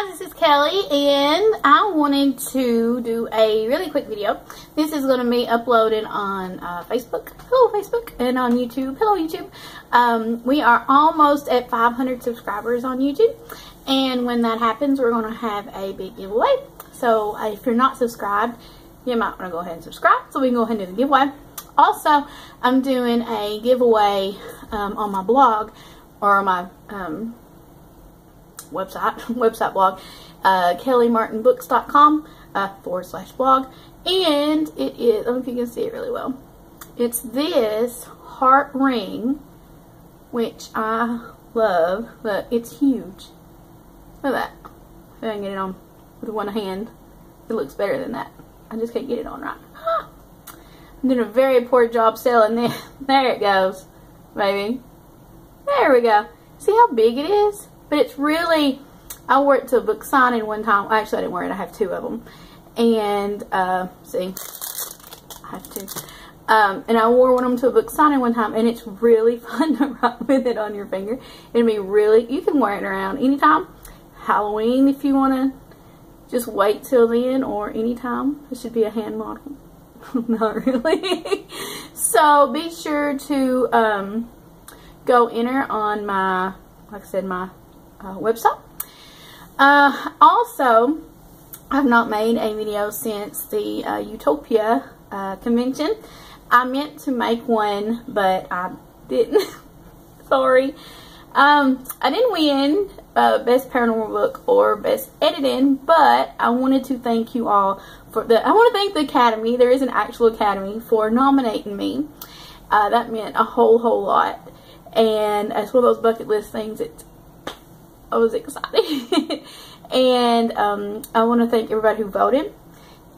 guys, this is Kelly and I wanted to do a really quick video. This is going to be uploaded on uh, Facebook, hello Facebook, and on YouTube, hello YouTube. Um, we are almost at 500 subscribers on YouTube and when that happens we're going to have a big giveaway. So uh, if you're not subscribed, you might want to go ahead and subscribe so we can go ahead and do the giveaway. Also, I'm doing a giveaway um, on my blog or my um, website, website blog, uh, kellymartinbooks.com uh, forward slash blog. And it is, I don't know if you can see it really well. It's this heart ring, which I love, but it's huge. Look at that. If I can get it on with one hand, it looks better than that. I just can't get it on right. I'm doing a very poor job selling this. There it goes, baby. There we go. See how big it is? But it's really, I wore it to a book signing one time. Actually, I didn't wear it. I have two of them. And, uh, see, I have two. Um, and I wore one of them to a book signing one time, and it's really fun to write with it on your finger. It'll be really, you can wear it around anytime. Halloween, if you want to just wait till then, or anytime. It should be a hand model. Not really. so be sure to um, go enter on my, like I said, my uh, website. Uh, also, I've not made a video since the uh, Utopia uh, convention. I meant to make one, but I didn't. Sorry. Um, I didn't win uh, Best Paranormal Book or Best Editing, but I wanted to thank you all for the, I want to thank the Academy, there is an actual Academy, for nominating me. Uh, that meant a whole, whole lot. And it's one of those bucket list things that I was excited. and um, I want to thank everybody who voted.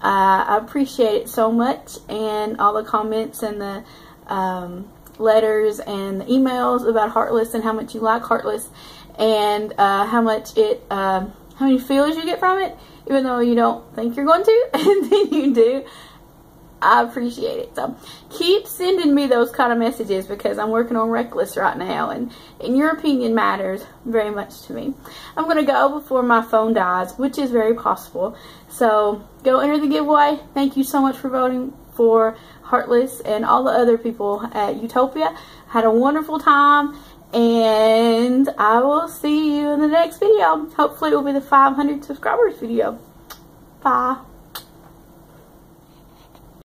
Uh, I appreciate it so much and all the comments and the um, letters and the emails about Heartless and how much you like Heartless and uh, how much it, uh, how many feels you get from it, even though you don't think you're going to, and then you do. I appreciate it. So keep sending me those kind of messages because I'm working on Reckless right now and, and your opinion matters very much to me. I'm going to go before my phone dies, which is very possible. So go enter the giveaway. Thank you so much for voting for Heartless and all the other people at Utopia. Had a wonderful time and I will see you in the next video. Hopefully it will be the 500 subscribers video. Bye.